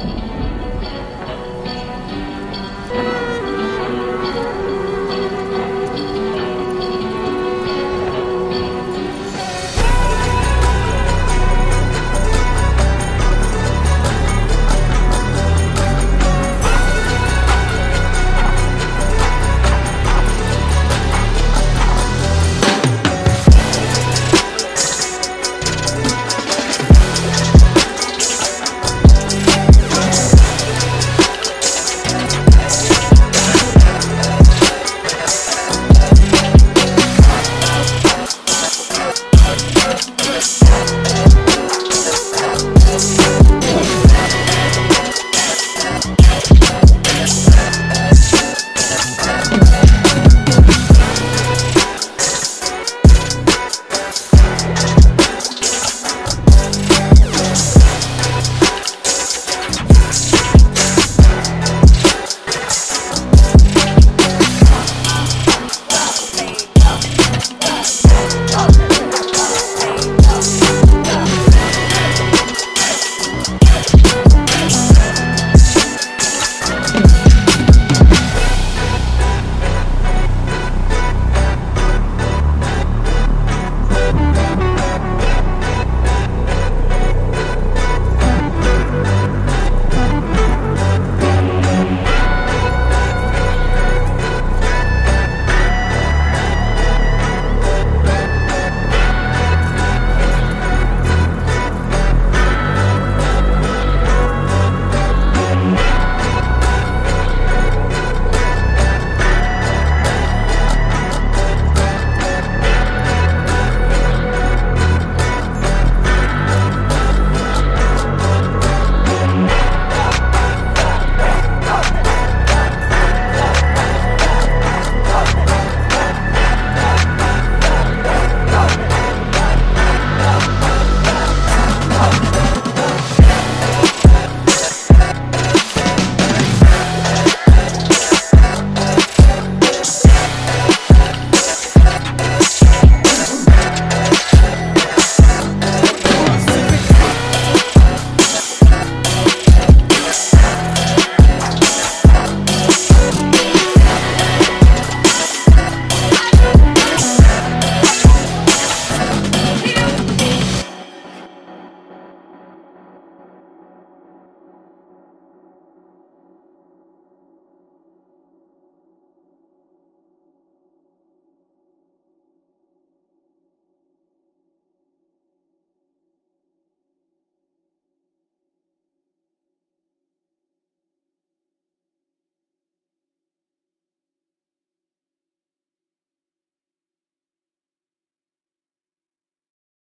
Okay.